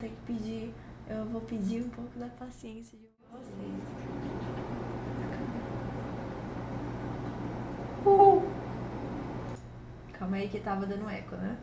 Tem que pedir, eu vou pedir um pouco da paciência de vocês. Uh! Calma aí que tava dando eco, né?